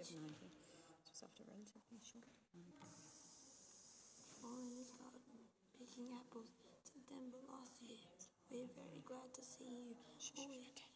of 90. This was after relatively short time. Finally started picking apples September last year. We're very glad to see you. All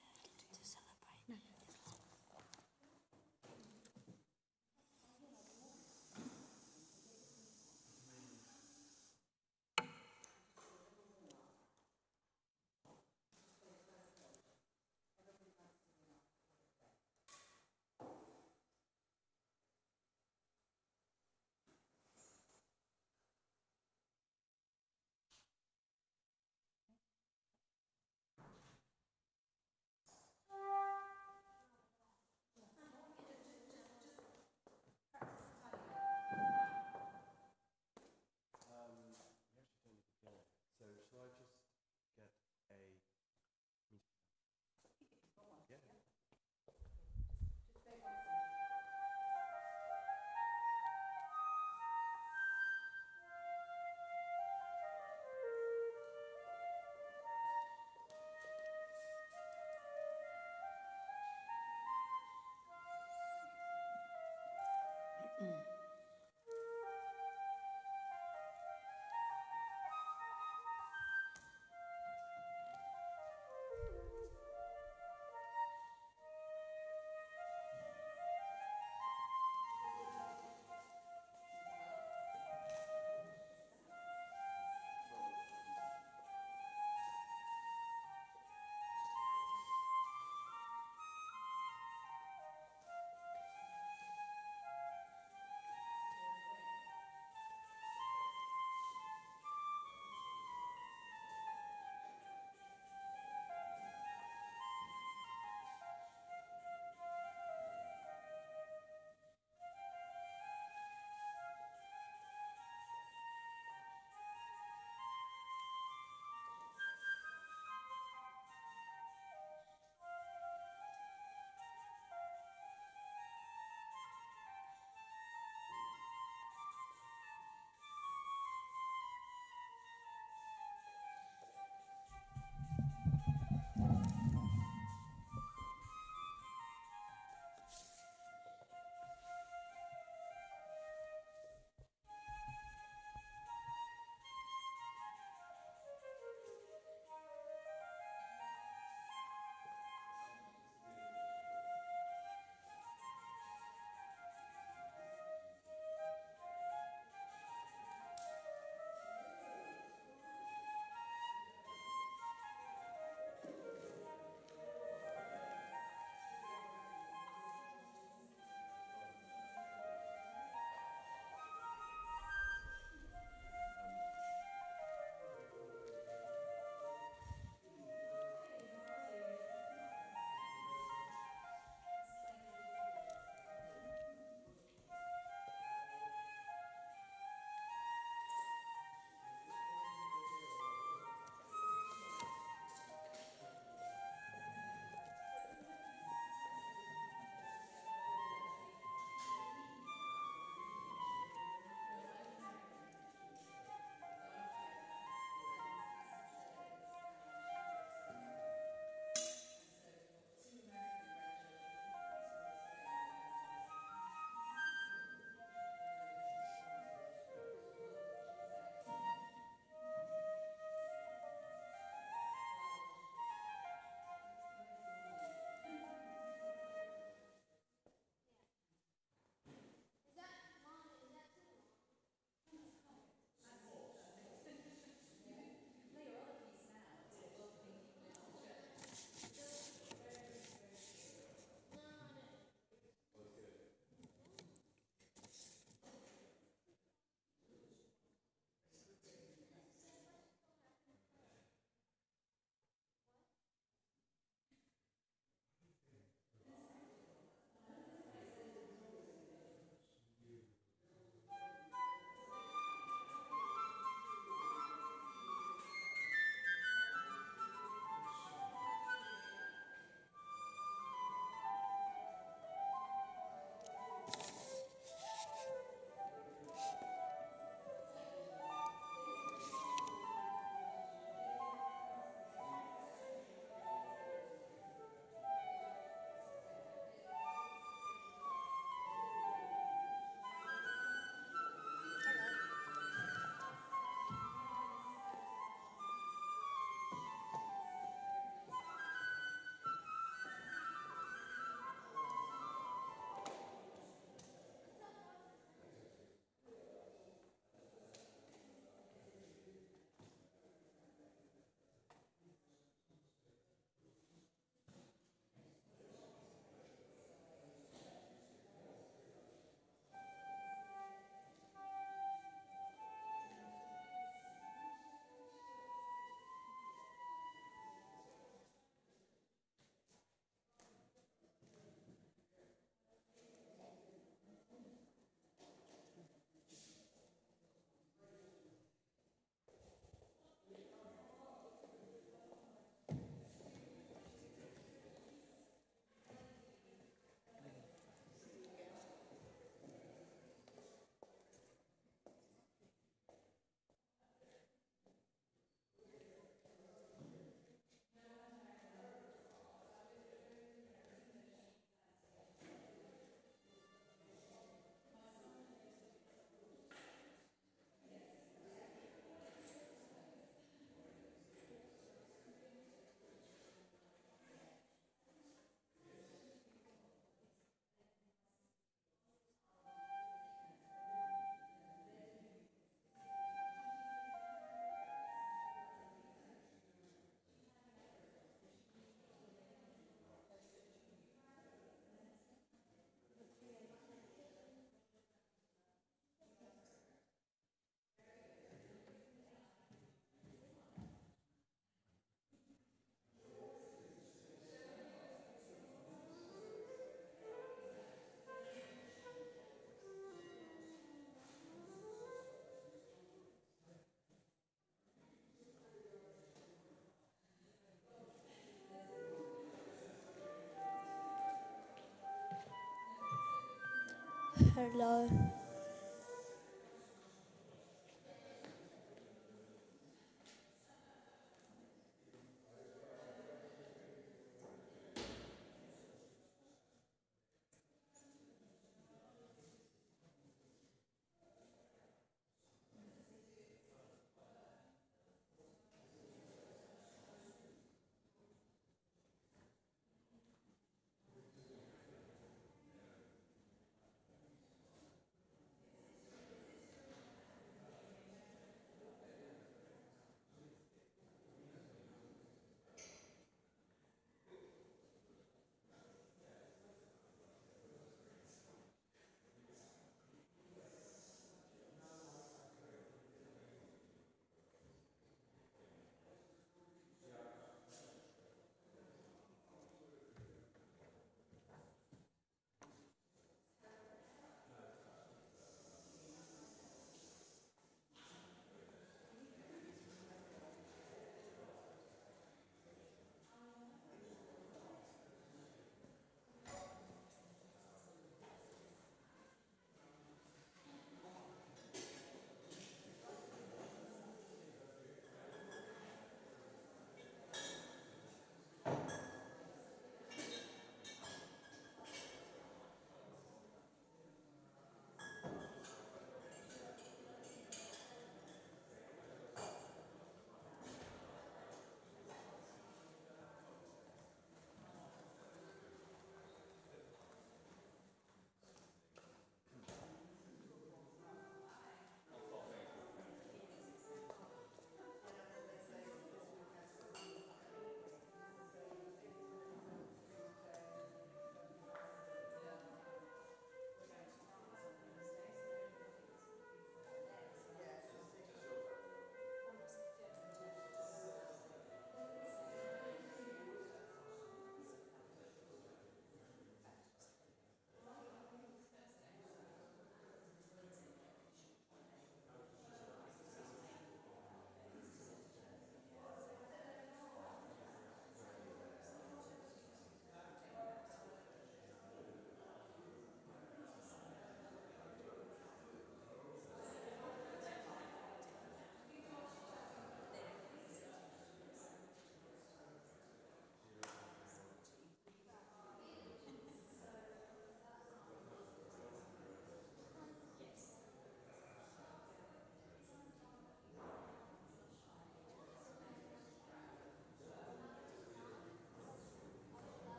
Hello.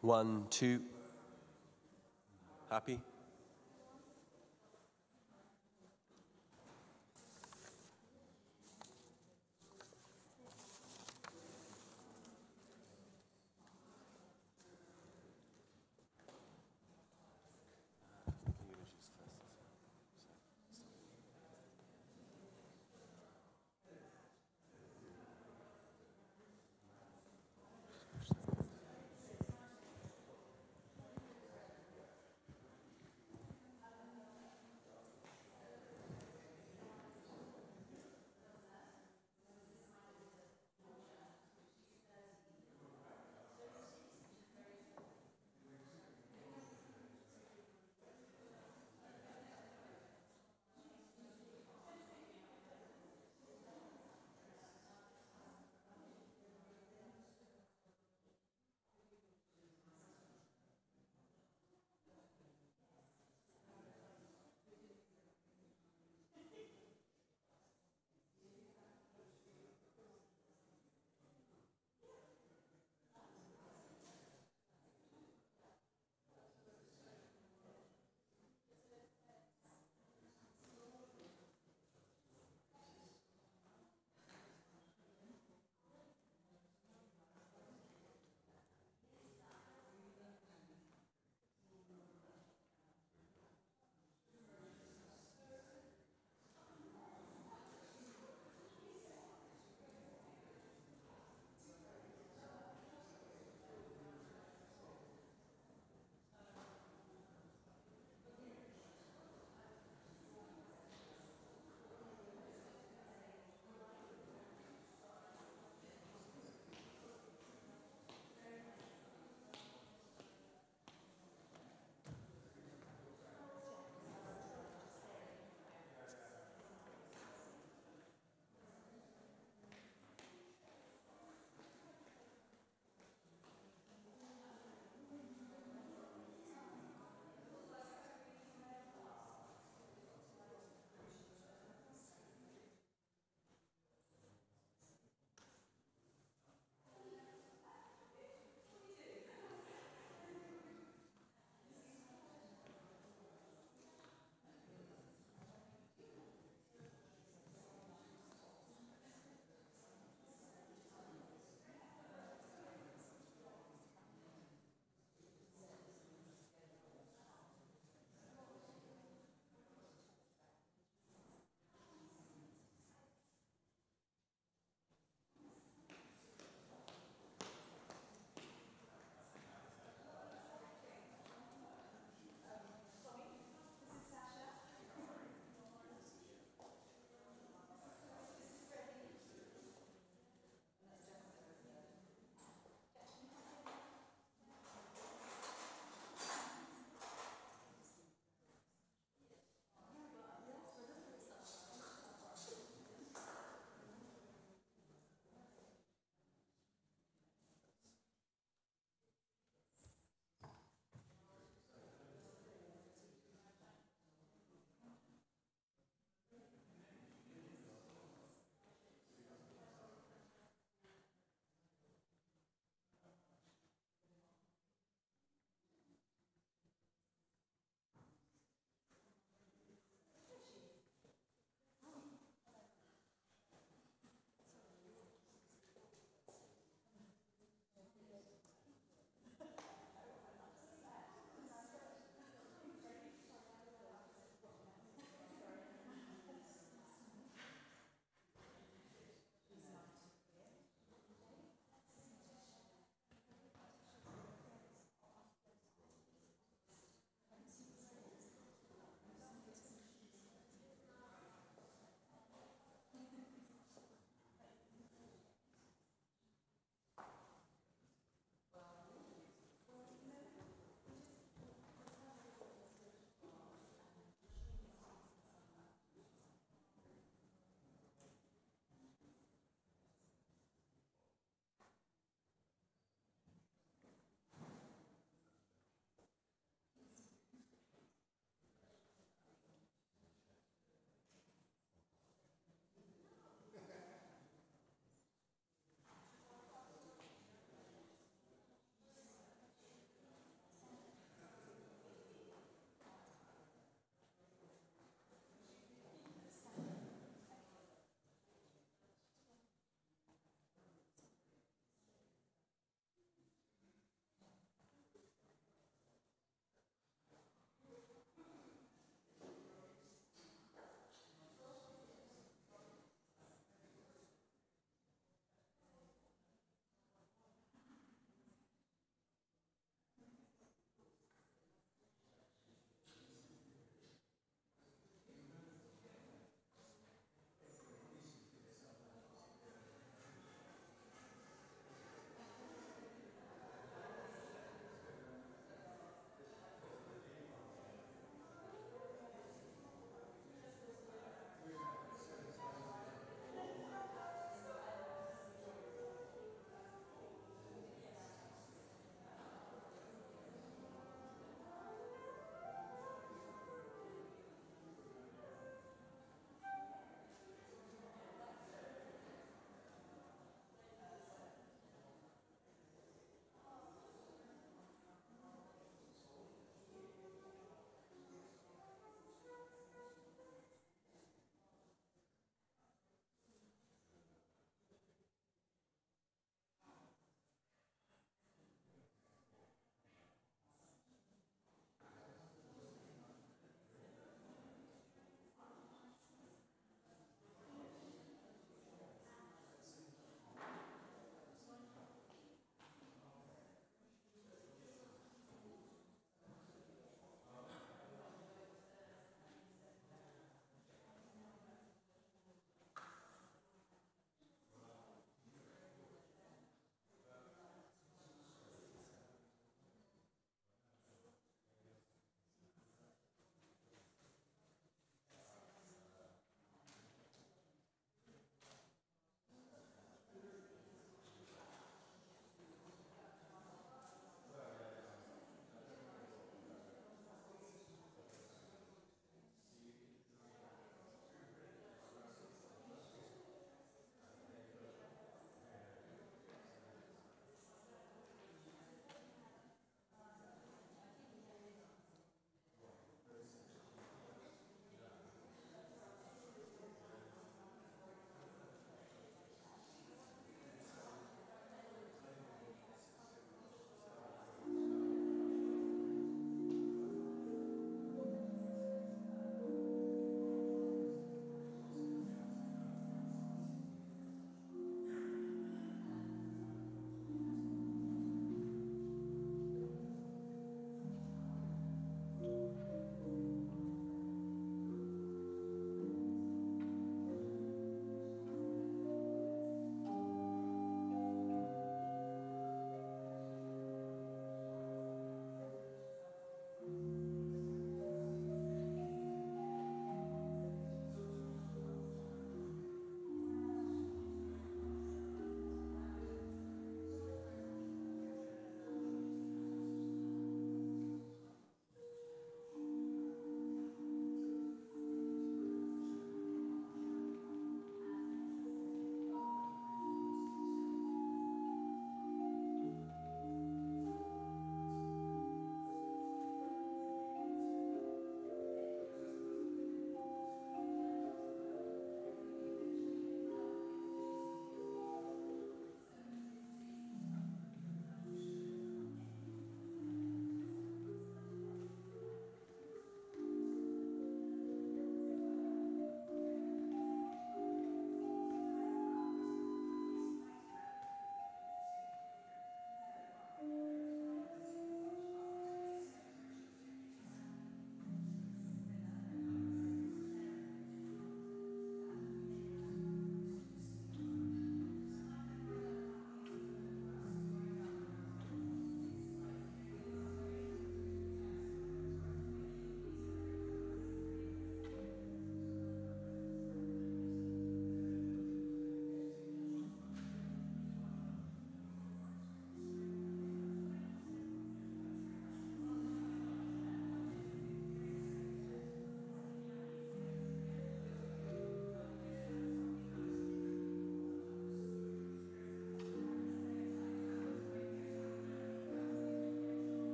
One, two. Happy?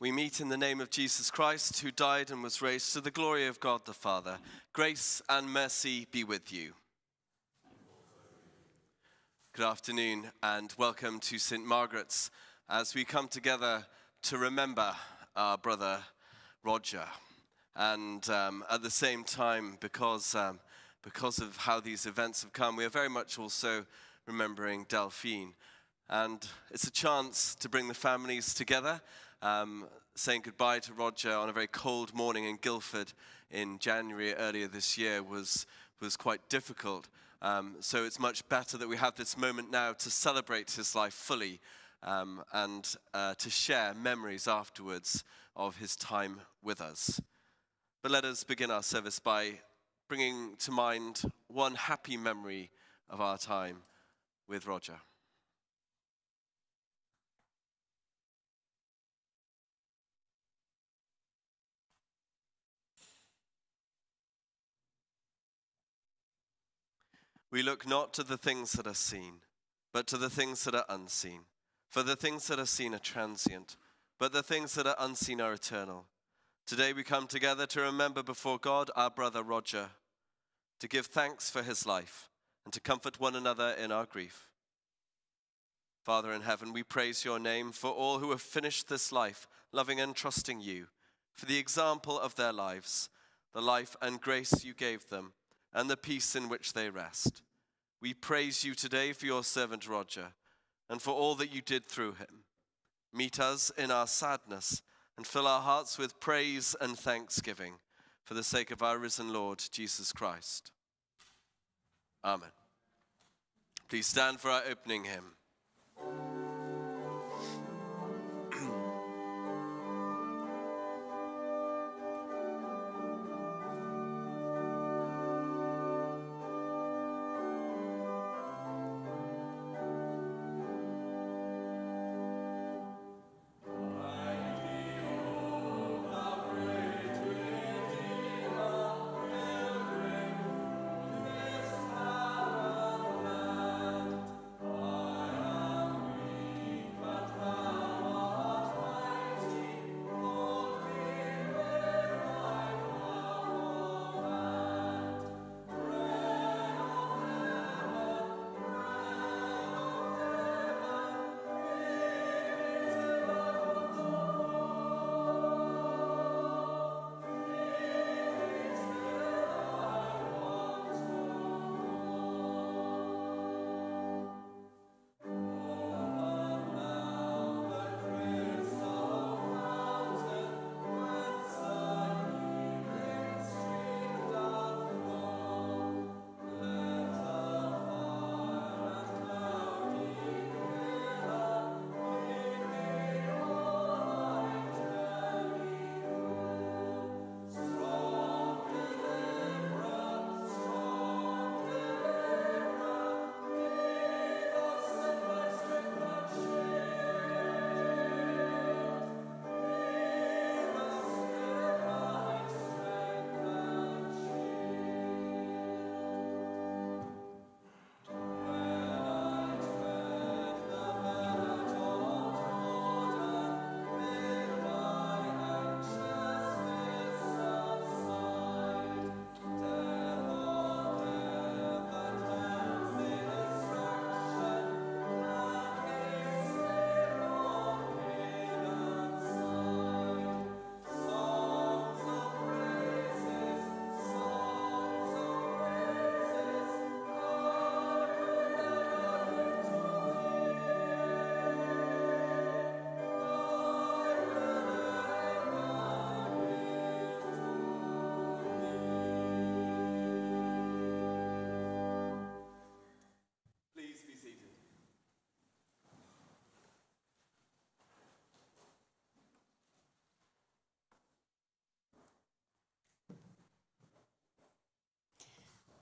We meet in the name of Jesus Christ, who died and was raised to the glory of God the Father. Grace and mercy be with you. Good afternoon and welcome to St. Margaret's as we come together to remember our brother Roger. And um, at the same time, because, um, because of how these events have come, we are very much also remembering Delphine. And it's a chance to bring the families together um, saying goodbye to Roger on a very cold morning in Guildford in January earlier this year was, was quite difficult. Um, so it's much better that we have this moment now to celebrate his life fully um, and uh, to share memories afterwards of his time with us. But let us begin our service by bringing to mind one happy memory of our time with Roger. We look not to the things that are seen, but to the things that are unseen. For the things that are seen are transient, but the things that are unseen are eternal. Today we come together to remember before God our brother Roger, to give thanks for his life, and to comfort one another in our grief. Father in heaven, we praise your name for all who have finished this life, loving and trusting you, for the example of their lives, the life and grace you gave them and the peace in which they rest. We praise you today for your servant Roger and for all that you did through him. Meet us in our sadness and fill our hearts with praise and thanksgiving for the sake of our risen Lord Jesus Christ. Amen. Please stand for our opening hymn.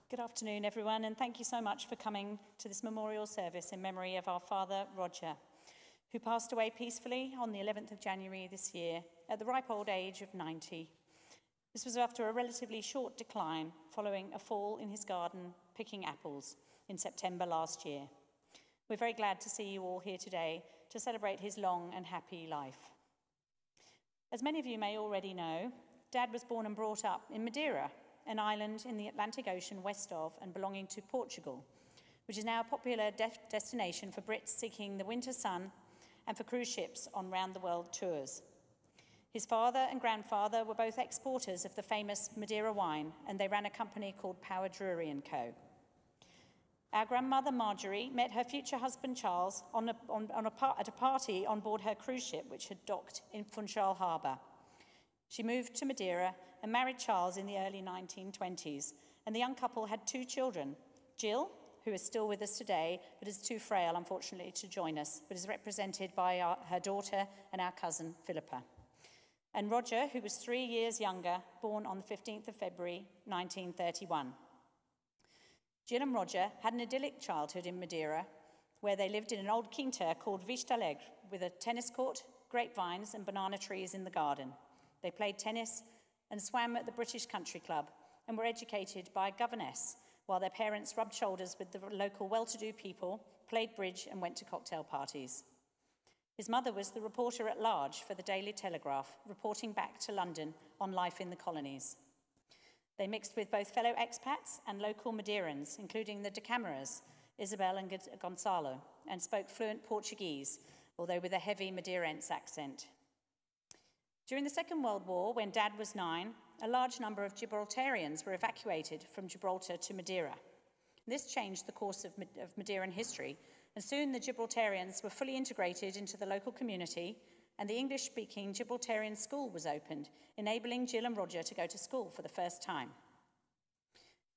Good afternoon, everyone, and thank you so much for coming to this memorial service in memory of our father, Roger, who passed away peacefully on the 11th of January this year at the ripe old age of 90. This was after a relatively short decline following a fall in his garden picking apples in September last year. We're very glad to see you all here today to celebrate his long and happy life. As many of you may already know, Dad was born and brought up in Madeira, an island in the Atlantic Ocean west of and belonging to Portugal, which is now a popular de- destination for Brits seeking the winter sun and for cruise ships on round the world tours. His father and grandfather were both exporters of the famous Madeira wine, and they ran a company called Power Drury & Co. Our grandmother Marjorie met her future husband Charles on a, on, on a at a party on board her cruise ship, which had docked in Funchal Harbour. She moved to Madeira and married Charles in the early 1920s, and the young couple had two children Jill, who is still with us today, but is too frail, unfortunately, to join us, but is represented by our, her daughter and our cousin Philippa. And Roger, who was three years younger, born on the 15th of February 1931. Jill and Roger had an idyllic childhood in Madeira, where they lived in an old quinta called Vista Alegre, with a tennis court, grapevines, and banana trees in the garden. They played tennis and swam at the British Country Club and were educated by a governess, while their parents rubbed shoulders with the local well to do people, played bridge, and went to cocktail parties. His mother was the reporter at large for the Daily Telegraph, reporting back to London on life in the colonies. They mixed with both fellow expats and local Madeirans, including the Decameras, Isabel and Gonzalo, and spoke fluent Portuguese, although with a heavy Madeirense accent. During the Second World War, when Dad was nine, a large number of Gibraltarians were evacuated from Gibraltar to Madeira. This changed the course of, of Madeiran history, and soon the Gibraltarians were fully integrated into the local community, and the English speaking Gibraltarian school was opened, enabling Jill and Roger to go to school for the first time.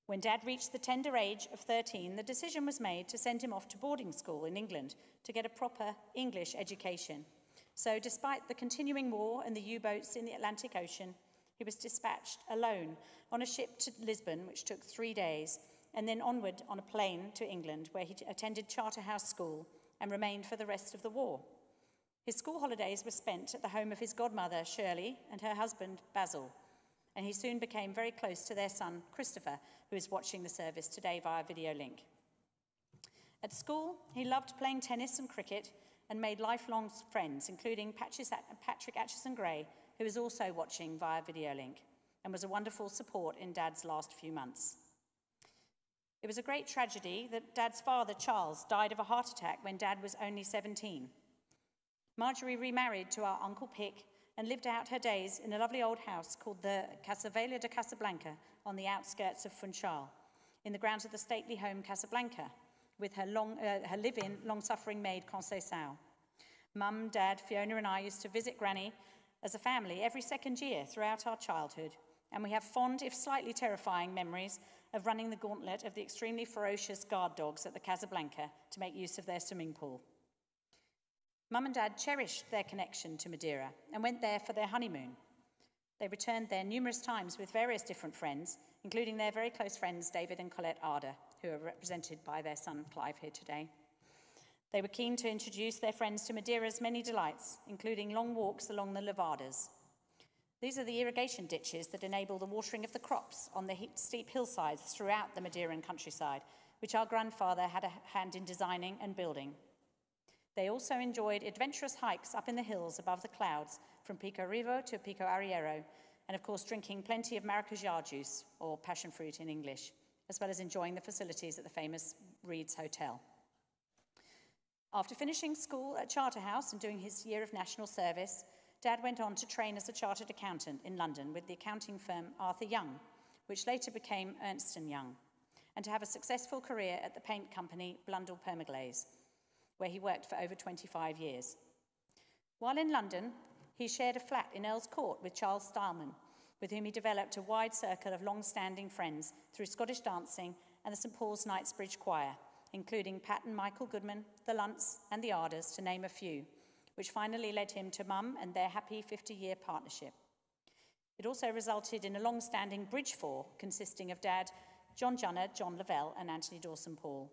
When Dad reached the tender age of 13, the decision was made to send him off to boarding school in England to get a proper English education. So, despite the continuing war and the U boats in the Atlantic Ocean, he was dispatched alone on a ship to Lisbon, which took three days, and then onward on a plane to England, where he attended Charterhouse School and remained for the rest of the war. His school holidays were spent at the home of his godmother, Shirley, and her husband, Basil, and he soon became very close to their son, Christopher, who is watching the service today via video link. At school, he loved playing tennis and cricket and made lifelong friends, including Patrick Atchison Gray, who is also watching via video link and was a wonderful support in Dad's last few months. It was a great tragedy that Dad's father, Charles, died of a heart attack when Dad was only 17. Marjorie remarried to our Uncle Pick and lived out her days in a lovely old house called the Casavella de Casablanca on the outskirts of Funchal, in the grounds of the stately home Casablanca, with her, long, uh, her live-in, long-suffering maid Conseil Conceição. Mum, Dad, Fiona and I used to visit Granny as a family every second year throughout our childhood, and we have fond, if slightly terrifying, memories of running the gauntlet of the extremely ferocious guard dogs at the Casablanca to make use of their swimming pool. Mum and Dad cherished their connection to Madeira and went there for their honeymoon. They returned there numerous times with various different friends, including their very close friends David and Colette Arder, who are represented by their son Clive here today. They were keen to introduce their friends to Madeira's many delights, including long walks along the Levadas. These are the irrigation ditches that enable the watering of the crops on the steep hillsides throughout the Madeiran countryside, which our grandfather had a hand in designing and building. They also enjoyed adventurous hikes up in the hills above the clouds from Pico Ruivo to Pico Arieiro, and of course, drinking plenty of maracujá juice, or passion fruit in English, as well as enjoying the facilities at the famous Reid's Hotel. After finishing school at Charterhouse and doing his year of national service, Dad went on to train as a chartered accountant in London with the accounting firm Arthur Young, which later became Ernst & Young, and to have a successful career at the paint company Blundell Permoglaze, where he worked for over 25 years. While in London, he shared a flat in Earl's Court with Charles Stallman, with whom he developed a wide circle of long standing friends through Scottish dancing and the St Paul's Knightsbridge Choir, including Pat and Michael Goodman, the Lunts, and the Arders, to name a few, which finally led him to Mum and their happy 50 year partnership. It also resulted in a long standing bridge four consisting of Dad, John Junner, John Lavelle, and Anthony Dawson Paul.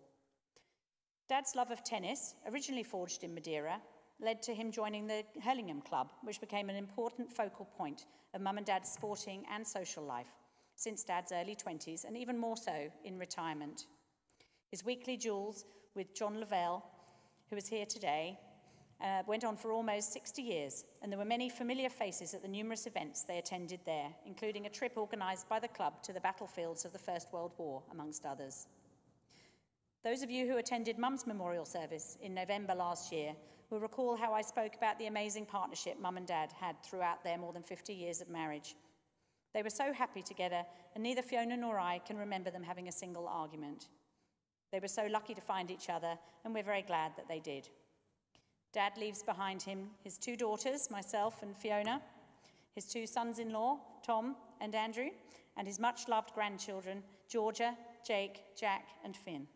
Dad's love of tennis, originally forged in Madeira, led to him joining the Hurlingham Club, which became an important focal point of Mum and Dad's sporting and social life since Dad's early 20s, and even more so in retirement. His weekly duels with John Lavelle, who is here today, uh, went on for almost 60 years, and there were many familiar faces at the numerous events they attended there, including a trip organised by the club to the battlefields of the First World War, amongst others. Those of you who attended Mum's memorial service in November last year will recall how I spoke about the amazing partnership Mum and Dad had throughout their more than 50 years of marriage. They were so happy together, and neither Fiona nor I can remember them having a single argument. They were so lucky to find each other, and we're very glad that they did. Dad leaves behind him his two daughters, myself and Fiona, his two sons in law, Tom and Andrew, and his much loved grandchildren, Georgia, Jake, Jack, and Finn.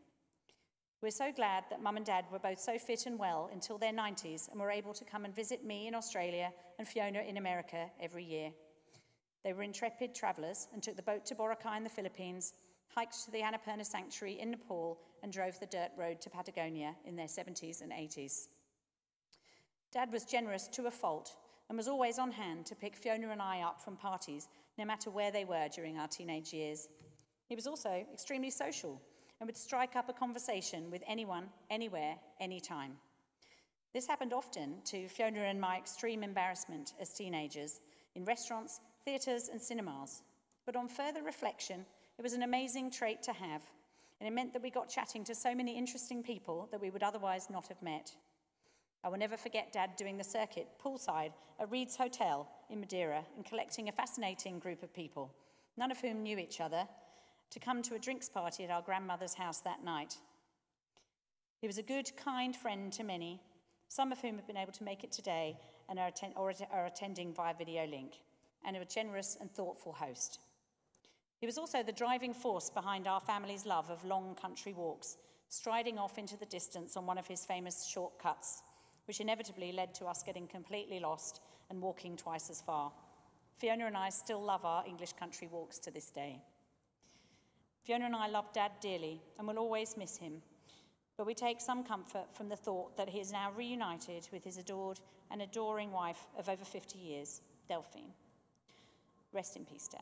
We're so glad that Mum and Dad were both so fit and well until their 90s and were able to come and visit me in Australia and Fiona in America every year. They were intrepid travellers and took the boat to Boracay in the Philippines, hiked to the Annapurna Sanctuary in Nepal, and drove the dirt road to Patagonia in their 70s and 80s. Dad was generous to a fault and was always on hand to pick Fiona and I up from parties, no matter where they were during our teenage years. He was also extremely social and would strike up a conversation with anyone, anywhere, anytime. This happened often to Fiona and my extreme embarrassment as teenagers in restaurants, theatres, and cinemas. But on further reflection, it was an amazing trait to have, and it meant that we got chatting to so many interesting people that we would otherwise not have met. I will never forget Dad doing the circuit poolside at Reid's Hotel in Madeira and collecting a fascinating group of people, none of whom knew each other, to come to a drinks party at our grandmother's house that night. He was a good, kind friend to many, some of whom have been able to make it today and are, atten- are attending via video link, and a generous and thoughtful host. He was also the driving force behind our family's love of long country walks, striding off into the distance on one of his famous shortcuts which inevitably led to us getting completely lost and walking twice as far. Fiona and I still love our English country walks to this day. Fiona and I love Dad dearly and will always miss him, but we take some comfort from the thought that he is now reunited with his adored and adoring wife of over 50 years, Delphine. Rest in peace, Dad.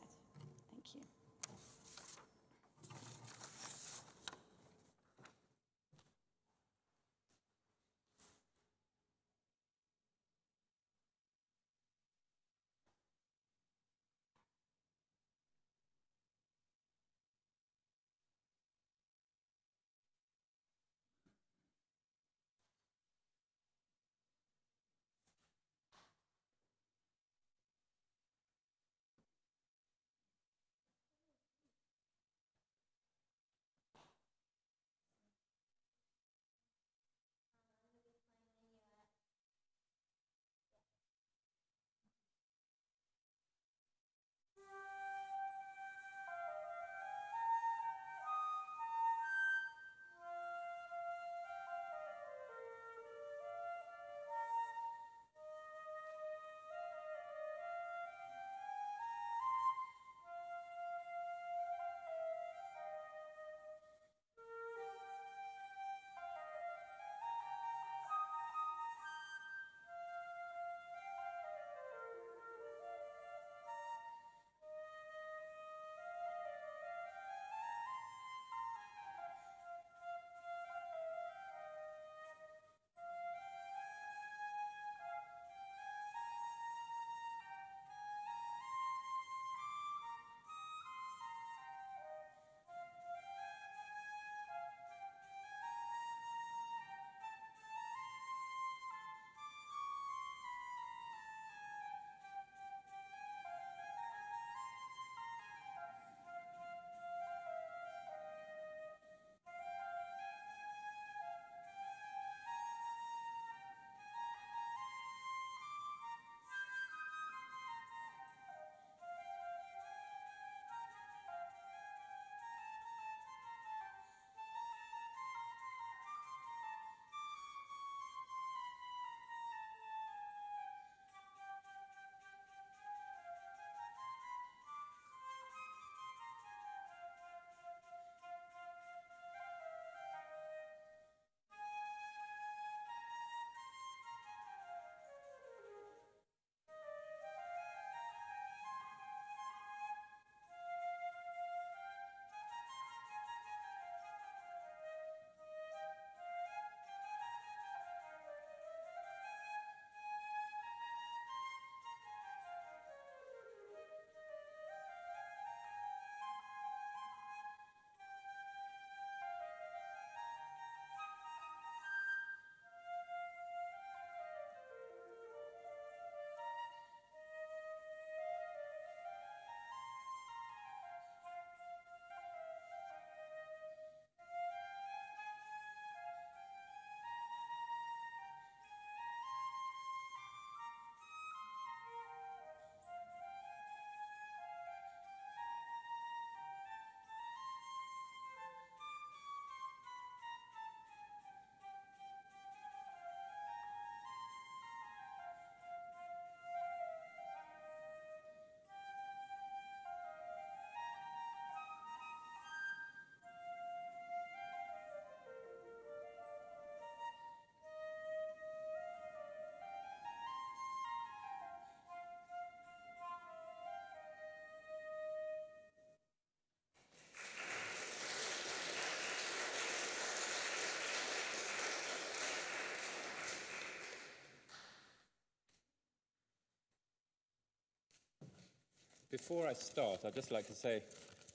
Before I start, I'd just like to say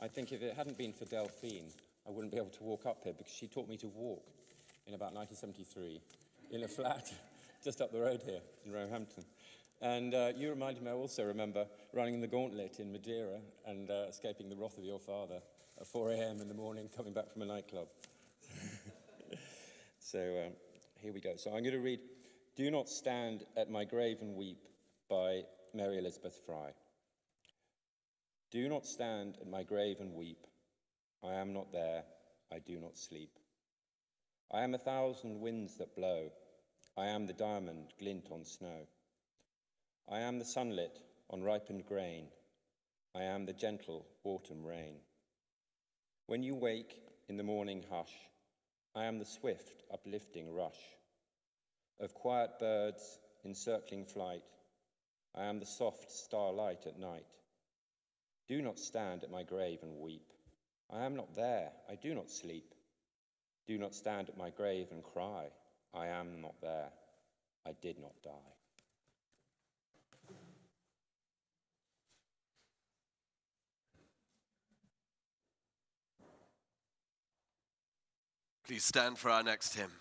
I think if it hadn't been for Delphine, I wouldn't be able to walk up here because she taught me to walk in about 1973 in a flat just up the road here in Roehampton. And uh, you reminded me, I also remember running the gauntlet in Madeira and uh, escaping the wrath of your father at 4 a.m. in the morning coming back from a nightclub. so um, here we go. So I'm going to read Do Not Stand at My Grave and Weep by Mary Elizabeth Frye. Do not stand at my grave and weep. I am not there, I do not sleep. I am a thousand winds that blow. I am the diamond glint on snow. I am the sunlit on ripened grain. I am the gentle autumn rain. When you wake in the morning hush, I am the swift uplifting rush of quiet birds in circling flight. I am the soft starlight at night. Do not stand at my grave and weep. I am not there, I do not sleep. Do not stand at my grave and cry. I am not there, I did not die. Please stand for our next hymn.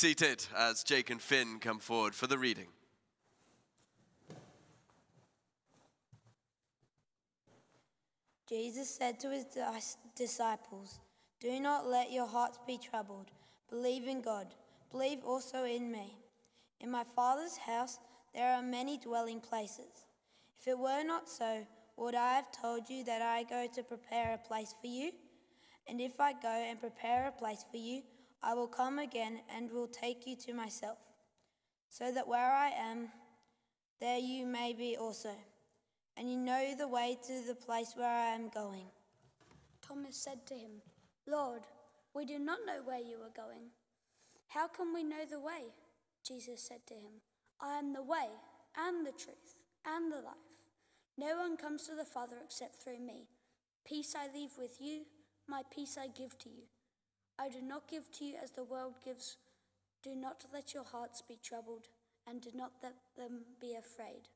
Seated as Jake and Finn come forward for the reading. Jesus said to his disciples, Do not let your hearts be troubled. Believe in God. Believe also in me. In my Father's house there are many dwelling places. If it were not so, would I have told you that I go to prepare a place for you? And if I go and prepare a place for you, I will come again and will take you to myself, so that where I am, there you may be also. And you know the way to the place where I am going. Thomas said to him, Lord, we do not know where you are going. How can we know the way? Jesus said to him, I am the way and the truth and the life. No one comes to the Father except through me. Peace I leave with you, my peace I give to you. I do not give to you as the world gives. Do not let your hearts be troubled, and do not let them be afraid.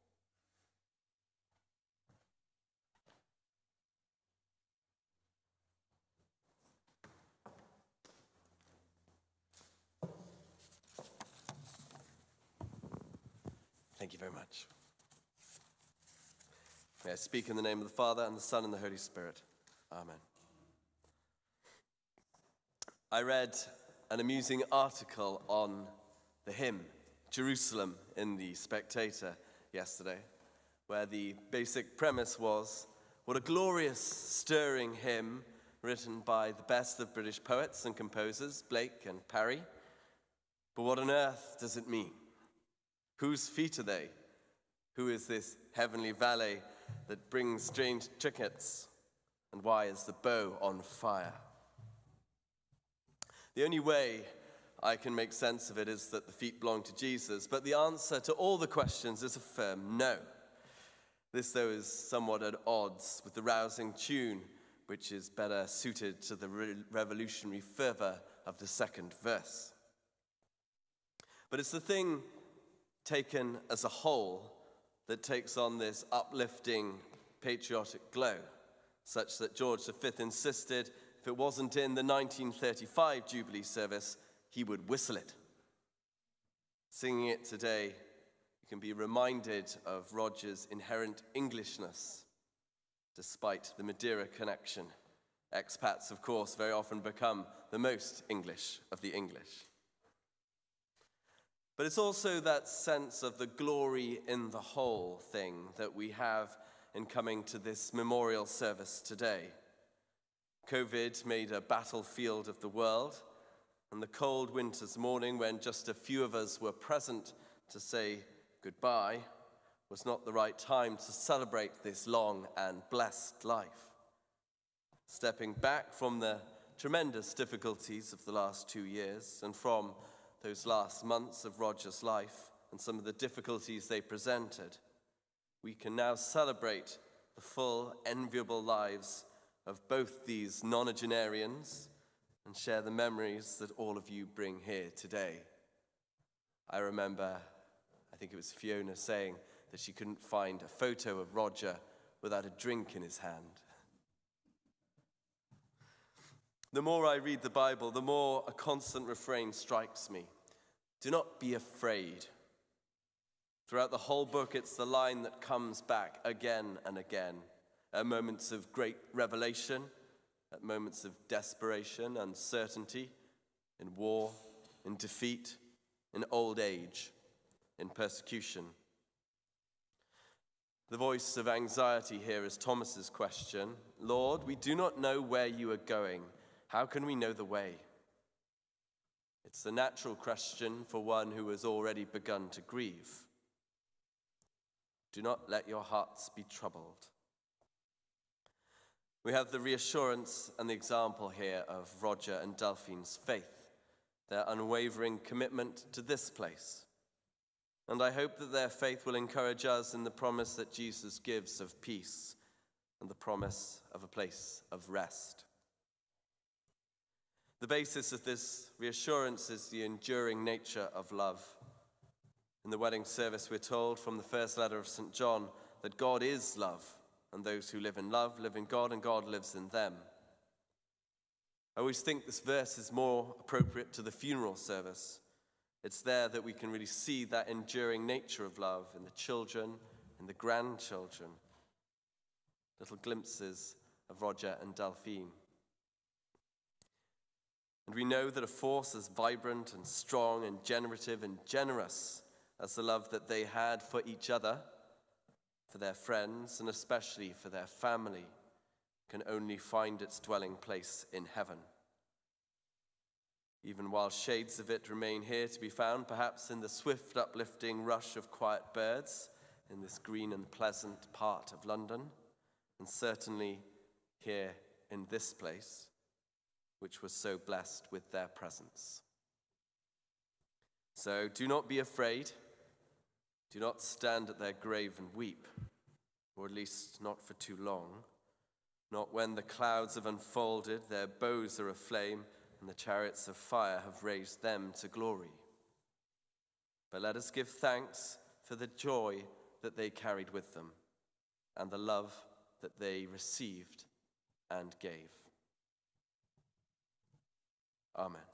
Thank you very much. May I speak in the name of the Father, and the Son, and the Holy Spirit. Amen. I read an amusing article on the hymn, Jerusalem, in The Spectator yesterday, where the basic premise was what a glorious, stirring hymn written by the best of British poets and composers, Blake and Parry. But what on earth does it mean? Whose feet are they? Who is this heavenly valet that brings strange trinkets? And why is the bow on fire? The only way I can make sense of it is that the feet belong to Jesus, but the answer to all the questions is a firm no. This, though, is somewhat at odds with the rousing tune, which is better suited to the re- revolutionary fervor of the second verse. But it's the thing taken as a whole that takes on this uplifting patriotic glow, such that George V insisted if it wasn't in the 1935 Jubilee service, he would whistle it. Singing it today, you can be reminded of Roger's inherent Englishness, despite the Madeira connection. Expats, of course, very often become the most English of the English. But it's also that sense of the glory in the whole thing that we have in coming to this memorial service today. COVID made a battlefield of the world, and the cold winter's morning, when just a few of us were present to say goodbye, was not the right time to celebrate this long and blessed life. Stepping back from the tremendous difficulties of the last two years and from those last months of Roger's life and some of the difficulties they presented, we can now celebrate the full, enviable lives of both these nonagenarians and share the memories that all of you bring here today. I remember, I think it was Fiona saying that she couldn't find a photo of Roger without a drink in his hand. The more I read the Bible, the more a constant refrain strikes me do not be afraid. Throughout the whole book, it's the line that comes back again and again at moments of great revelation, at moments of desperation, uncertainty, in war, in defeat, in old age, in persecution. The voice of anxiety here is Thomas's question Lord, we do not know where you are going. How can we know the way? It's the natural question for one who has already begun to grieve. Do not let your hearts be troubled. We have the reassurance and the example here of Roger and Delphine's faith, their unwavering commitment to this place. And I hope that their faith will encourage us in the promise that Jesus gives of peace and the promise of a place of rest. The basis of this reassurance is the enduring nature of love. In the wedding service, we're told from the first letter of St. John that God is love, and those who live in love live in God, and God lives in them. I always think this verse is more appropriate to the funeral service. It's there that we can really see that enduring nature of love in the children, in the grandchildren. Little glimpses of Roger and Delphine. And we know that a force as vibrant and strong and generative and generous as the love that they had for each other, for their friends, and especially for their family, can only find its dwelling place in heaven. Even while shades of it remain here to be found, perhaps in the swift uplifting rush of quiet birds in this green and pleasant part of London, and certainly here in this place which was so blessed with their presence. So do not be afraid. Do not stand at their grave and weep, or at least not for too long. Not when the clouds have unfolded, their bows are aflame, and the chariots of fire have raised them to glory. But let us give thanks for the joy that they carried with them and the love that they received and gave. Amen.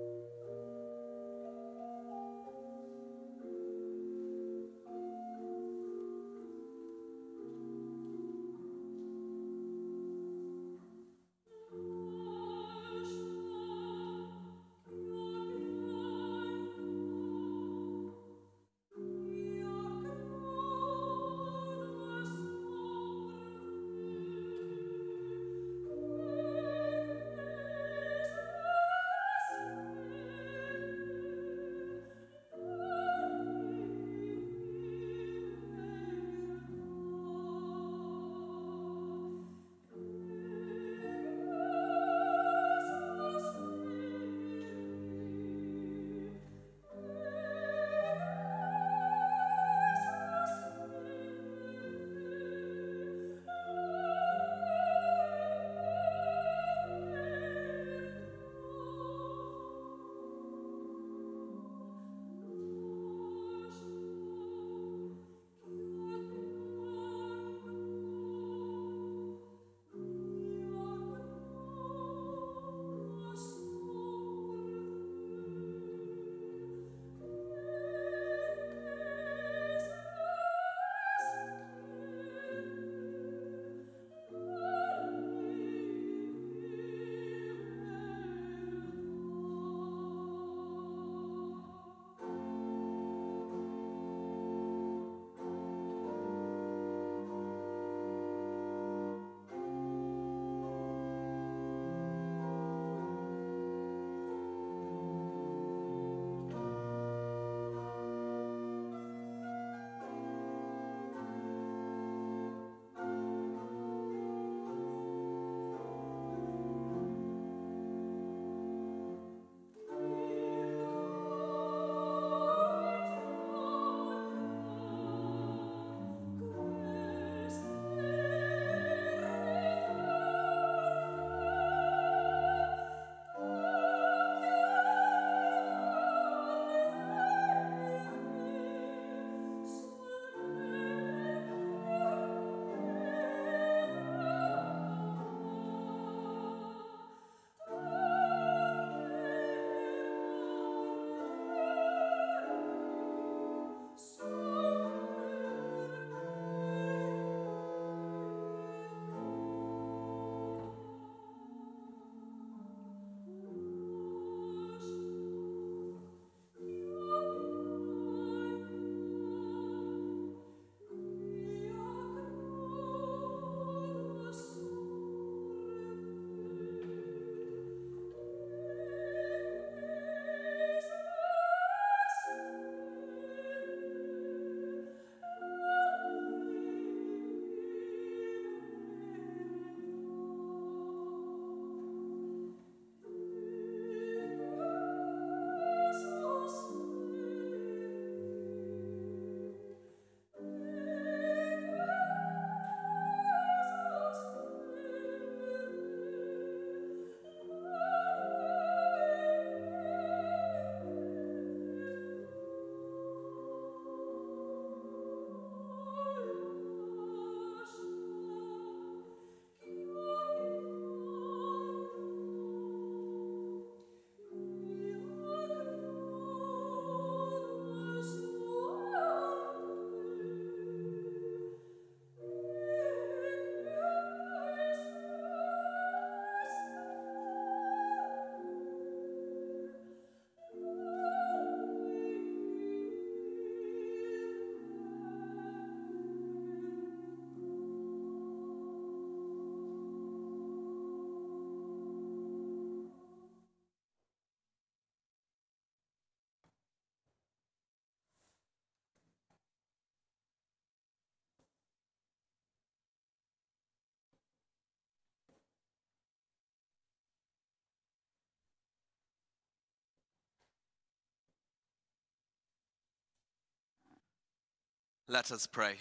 Let us pray.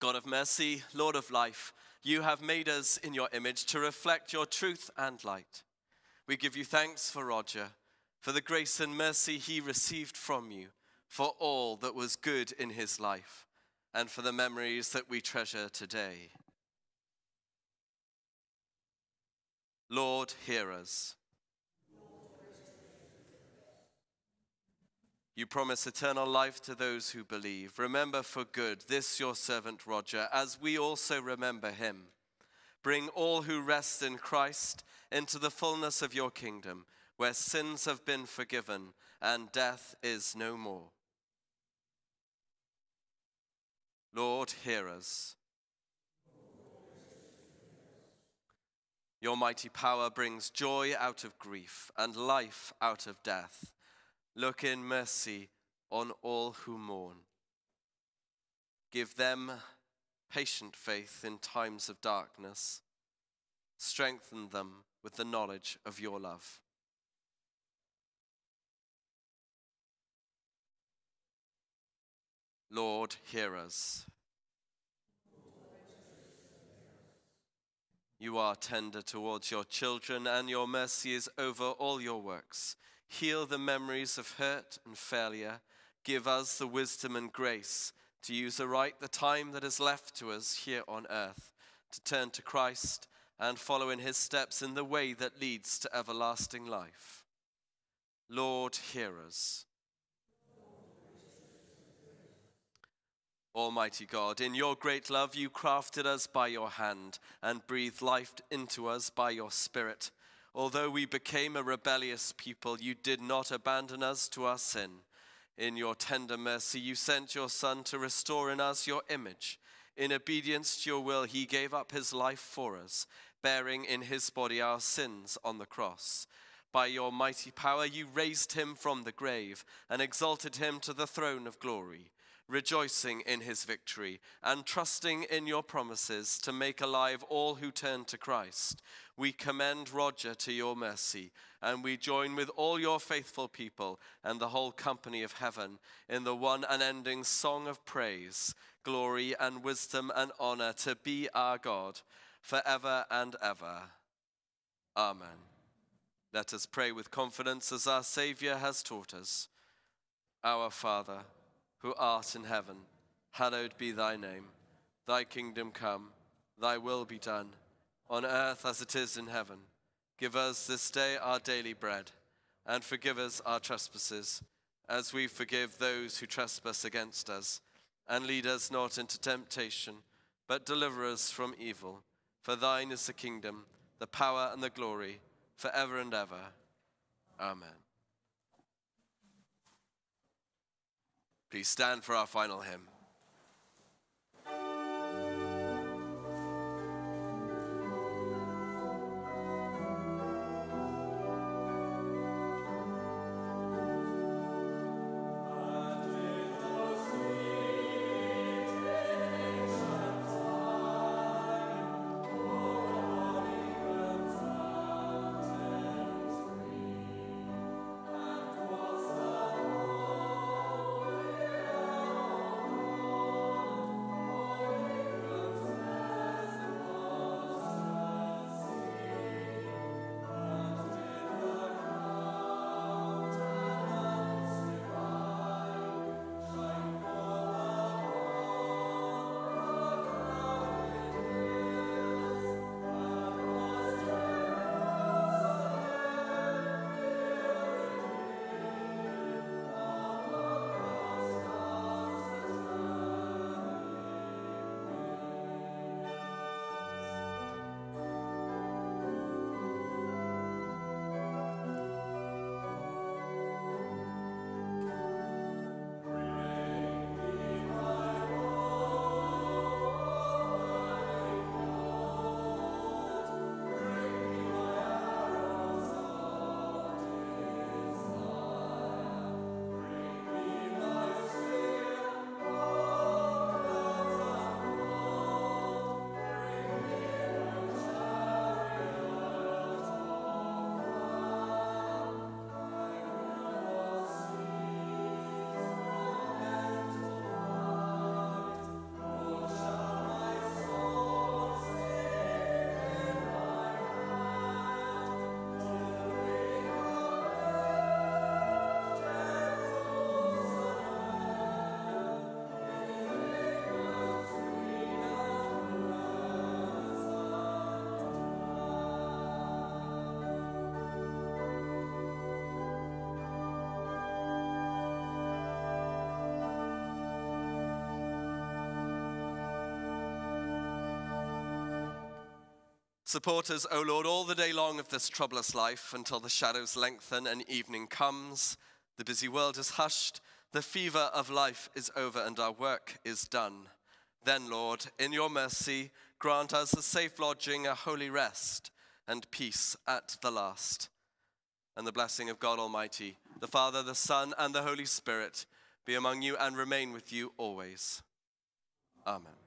God of mercy, Lord of life, you have made us in your image to reflect your truth and light. We give you thanks for Roger, for the grace and mercy he received from you, for all that was good in his life, and for the memories that we treasure today. Lord, hear us. You promise eternal life to those who believe. Remember for good this your servant Roger, as we also remember him. Bring all who rest in Christ into the fullness of your kingdom, where sins have been forgiven and death is no more. Lord, hear us. Your mighty power brings joy out of grief and life out of death. Look in mercy on all who mourn. Give them patient faith in times of darkness. Strengthen them with the knowledge of your love. Lord, hear us. You are tender towards your children, and your mercy is over all your works. Heal the memories of hurt and failure. Give us the wisdom and grace to use aright the time that is left to us here on earth, to turn to Christ and follow in his steps in the way that leads to everlasting life. Lord, hear us. Almighty God, in your great love, you crafted us by your hand and breathed life into us by your Spirit. Although we became a rebellious people, you did not abandon us to our sin. In your tender mercy, you sent your Son to restore in us your image. In obedience to your will, he gave up his life for us, bearing in his body our sins on the cross. By your mighty power, you raised him from the grave and exalted him to the throne of glory rejoicing in his victory and trusting in your promises to make alive all who turn to Christ. We commend Roger to your mercy, and we join with all your faithful people and the whole company of heaven in the one unending song of praise, glory, and wisdom and honor to be our God forever and ever. Amen. Let us pray with confidence as our Savior has taught us. Our Father, who art in heaven, hallowed be thy name. Thy kingdom come, thy will be done, on earth as it is in heaven. Give us this day our daily bread, and forgive us our trespasses, as we forgive those who trespass against us. And lead us not into temptation, but deliver us from evil. For thine is the kingdom, the power, and the glory, forever and ever. Amen. Please stand for our final hymn. Support us, O Lord, all the day long of this troublous life until the shadows lengthen and evening comes. The busy world is hushed, the fever of life is over, and our work is done. Then, Lord, in your mercy, grant us a safe lodging, a holy rest, and peace at the last. And the blessing of God Almighty, the Father, the Son, and the Holy Spirit be among you and remain with you always. Amen.